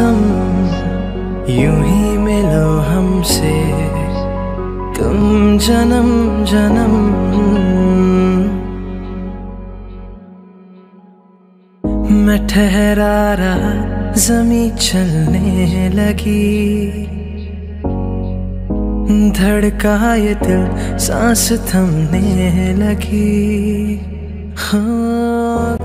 कसम यूँ ही मिलो हमसे। तुम जन्म जन्म। मैं ठहरा रहा जमी चलने लगी। धड़का ये दिल, सांस थमने लगी। हाँ